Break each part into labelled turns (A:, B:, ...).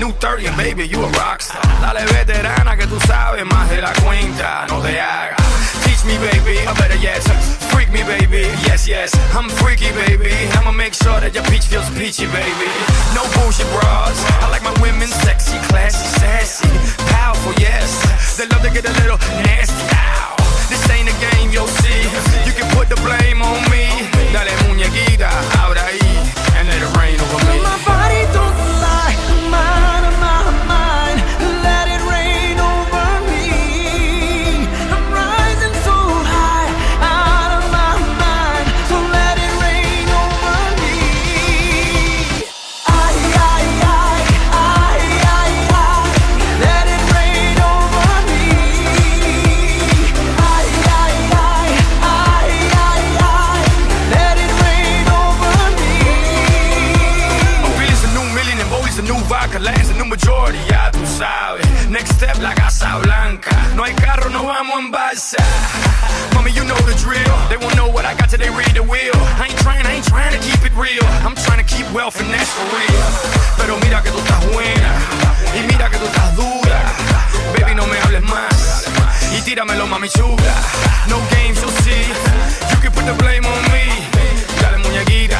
A: new 30, and baby, you a rockstar. Dale veterana que tú sabes más de la cuenta, no te hagas. Teach me, baby, or better yet, freak me, baby. Yes, yes, I'm freaky, baby. I'ma make sure that your peach feels peachy, baby. No bullshit bras. I like my women sexy, classy, sassy, powerful, yes. They love to get a little nasty. Ow. This ain't a game, you'll see. You can put the blame on me. Dale muñequita, ahora ahí, vodka, Latin's a new majority, ya tú sabes. Next step, la Casa Blanca. No hay carro, no vamos en balsa. Mommy, you know the drill. They won't know what I got till they read the wheel. I ain't trying, I ain't trying to keep it real. I'm trying to keep wealth and that's for real. Pero mira que tú estás buena. Y mira que tú estás dura. Baby, no me hables más. Y tíramelo, mami chula. No games, you'll see. You can put the blame on me. Dale muñequita,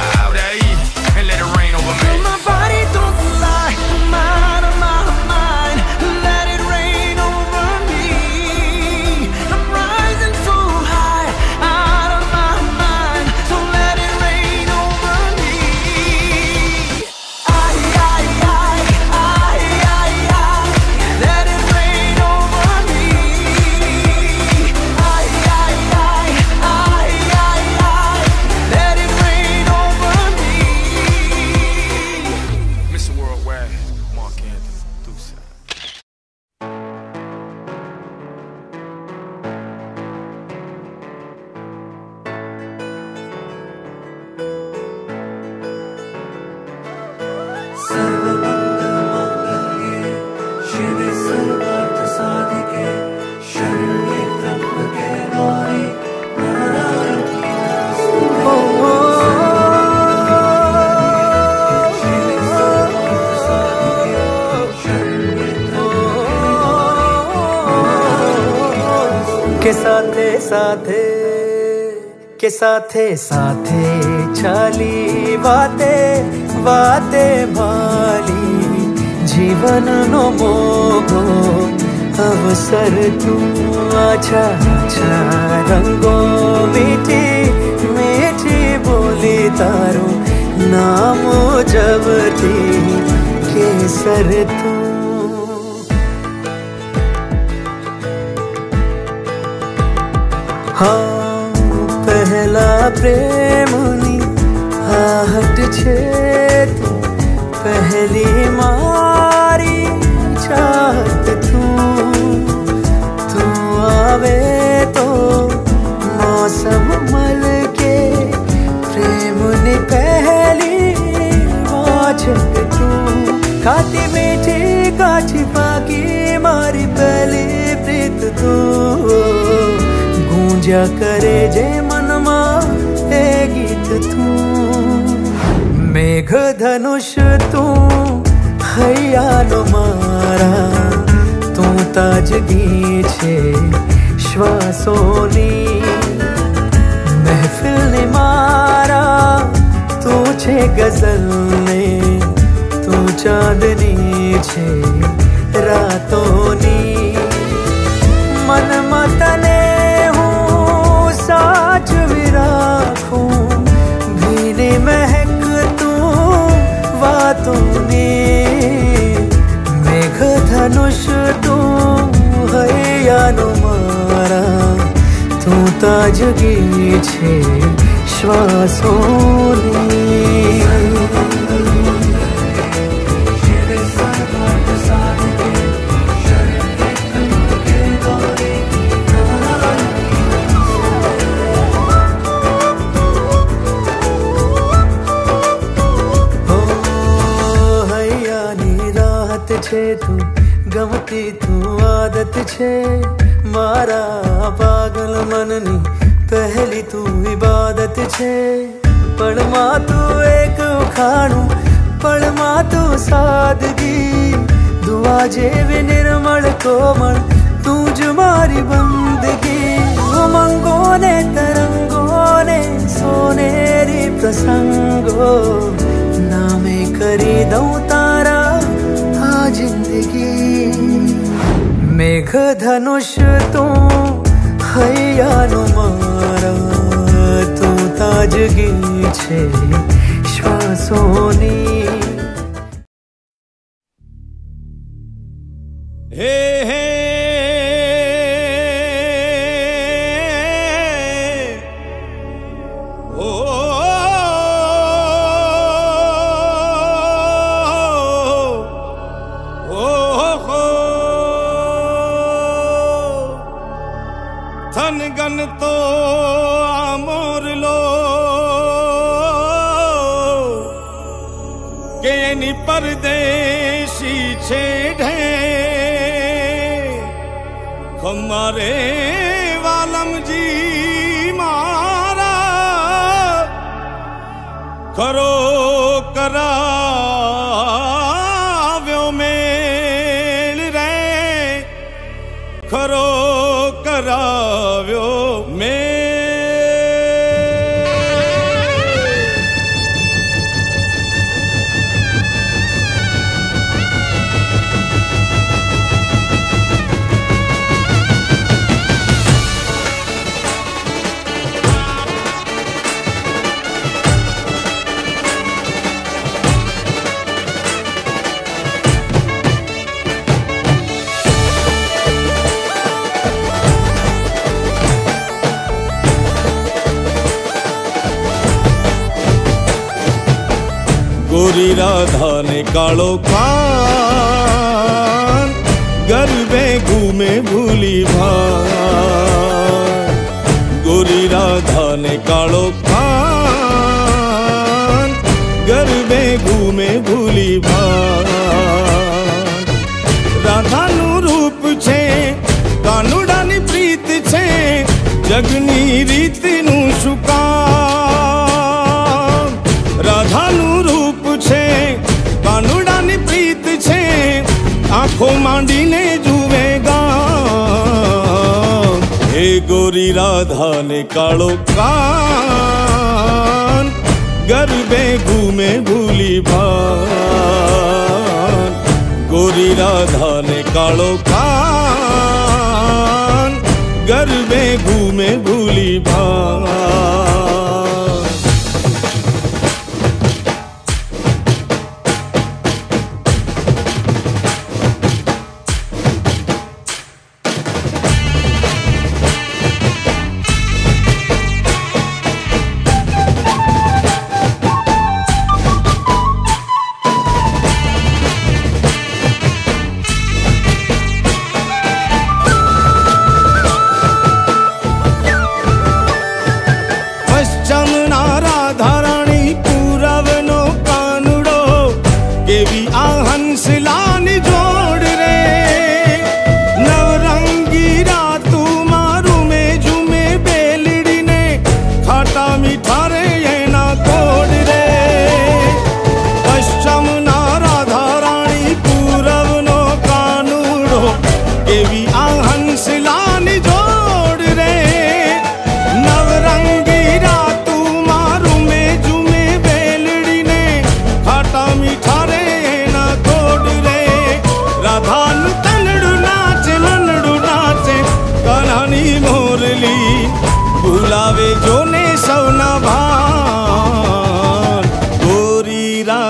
B: साथे, के साथे साथे चाली वाते वाते भाली जीवन no मोगो, अवसर तू आछा आछा। रंगो मीठी मीठी बोली तारो। नाम जबती केसर तू हाँ पहला प्रेमनी, आहट छे पहली मारी चाहत तू। तू आवे तो मौसम मल के प्रेमनी पहली वाचक तू। खाती मीठी काठी पाकी मारी पहली प्रीत तू। गूंजा करे जे मनमा ए गीत तू मेघ धनुष तू હૈયાનો મારા તું તાજગી છે શ્વાસોની મહેફિલને મારા તું છે ગઝલને તું ચાંદની છે રાતોની तूने मेघ धनुष तू है अनुमारा तू ताजगी छे श्वासों ने છે તું ગમતી તું આદત છે મારા પાગલ મનની પહેલી તું ઇબાદત છે પણ માં તું એક ખાણું પણ માં તું સાદગી દુઆ જેવી નિર્મળ કોમળ તું જ મારી બંદગી ઉમંગો ને તરંગો ને સોનેરી પ્રસંગો નામે કરી દઉં તારા
C: ज़िंदगी। मेघ धनुष तू हयानो मारा तू ताजगी छे श्वासोनी। हे हे परदेसी छेड़े। हमारे वालम जी मारा। करो ગોરી રાધાને કાળો કાન ગરબે ઘૂમે ભૂલી ભાન. ગોરી રાધાને કાળો કાન ગરબે ઘૂમે ભૂલી ભાન. રાધાનું રૂપ છે, કાનુડાની પ્રીત છે, જગની રીતનું ગોરી રાધા ને કાળો કાન ગરબે ઘૂમે ભૂલી ભાન ગોરી રાધા ને કાળો કાન ગરબે ઘૂમે ભૂલી ભાન after me time.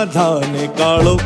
D: समाधान काड़ो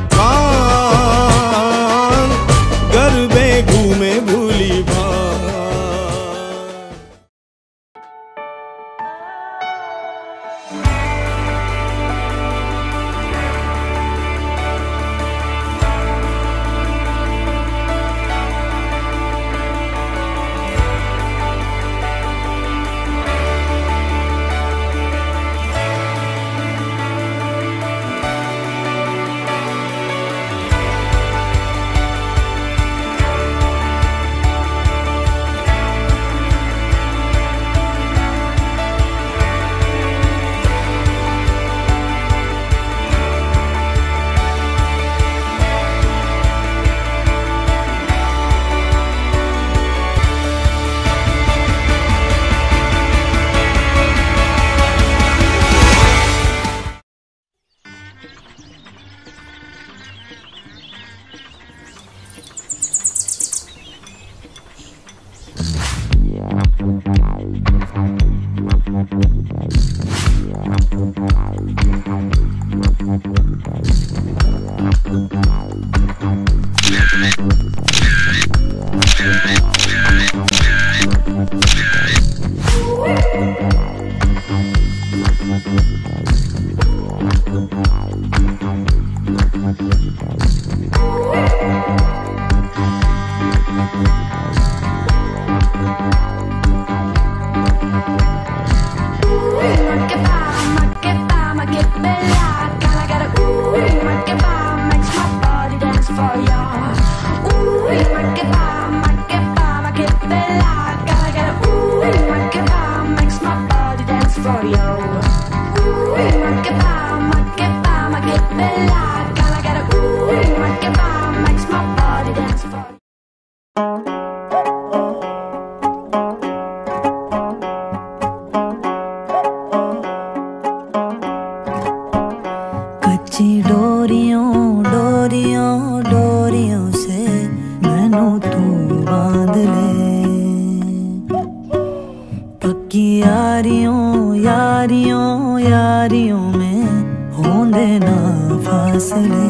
D: यारियों यारियों में होंदे ना फासले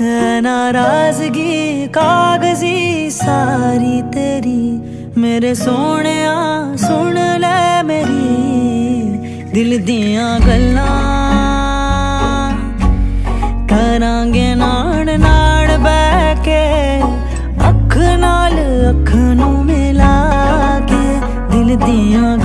D: ऐ नाराज़गी कागज़ी सारी तेरी मेरे सोने सुन ले मेरी दिल दियाँ गल्लां करांगे नाड़ नाड़ बह के अख नाल अख नू मिला के दिल दियाँ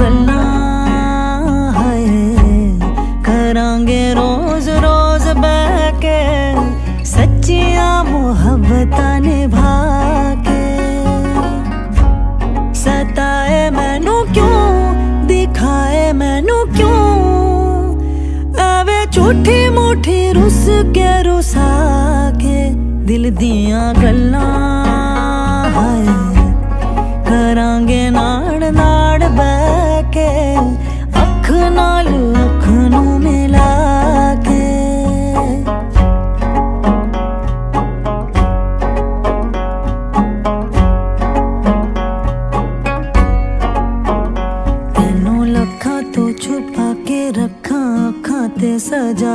D: आवे झूठी मूठी रुस के रुसा के दिल दियाँ गल्लां हाय करांगे नाड़ नाड़ बह के अख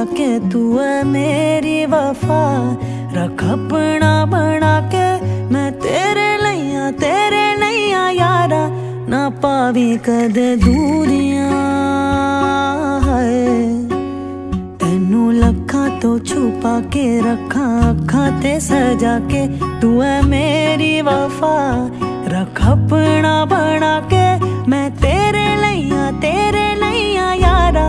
D: के तू है मेरी
E: वफा
D: रख
E: अपना बना के मैं तेरे लिया तेरे लिया यारा
D: ना
E: पावी
D: कद
E: दूरियाँ।
D: तेनू
E: लखा तो
D: छुपा के रखा अखा ते सजा के तू है मेरी वफा रख अपना बना के मैं तेरे लिया तेरे
F: लिया यारा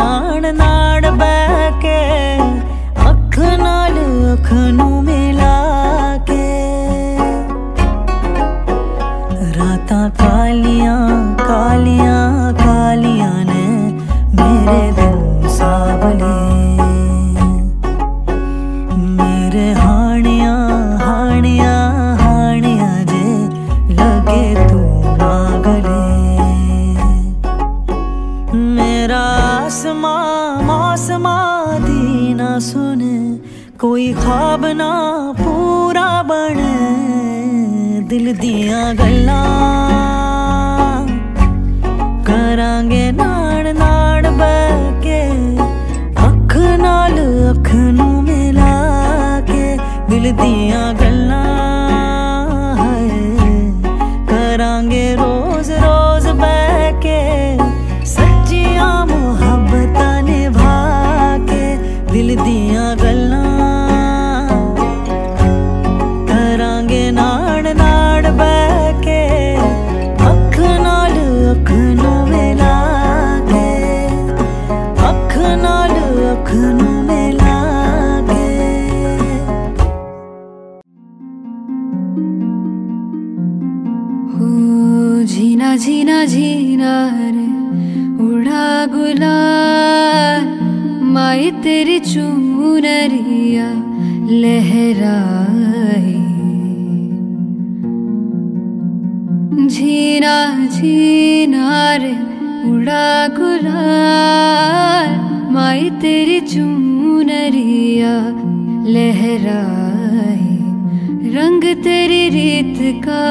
F: நாண झीना रे। उड़ा गुलाल माई तेरी चूनरिया लहराए। झीना झीना रे, उड़ा गुलाल माई तेरी चूनरिया लहराए। रंग तेरी रीत का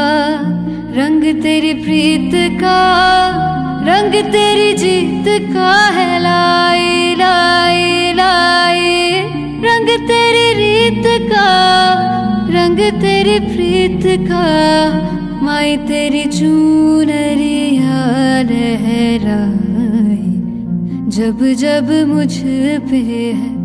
F: रंग तेरी प्रीत का, रंग तेरी जीत का है लाई लाई लाई। रंग तेरी रीत का, रंग तेरी प्रीत का, माई तेरी चूनरिया लहराए जब जब मुझ पे है